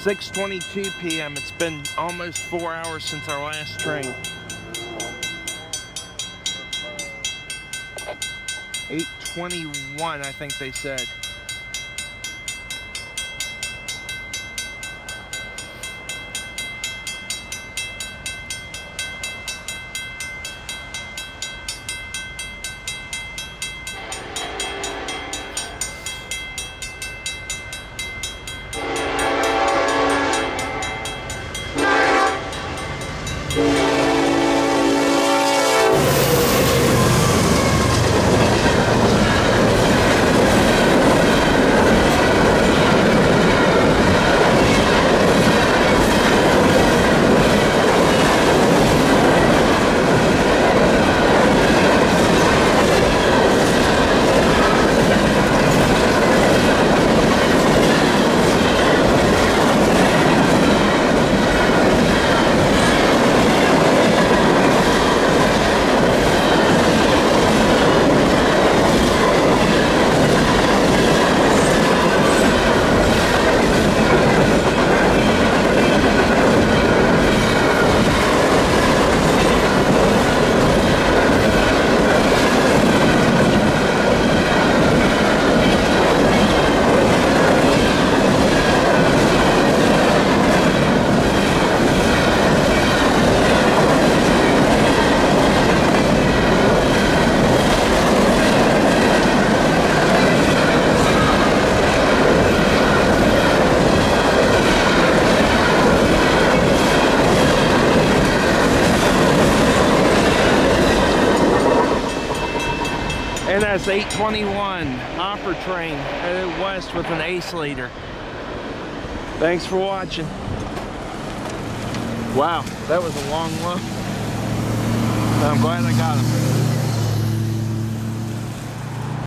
6.22 p.m. It's been almost four hours since our last train. 8.21, I think they said. NS 821 hopper train headed west with an ace leader. Thanks for watching. Wow, that was a long look. I'm glad I got him.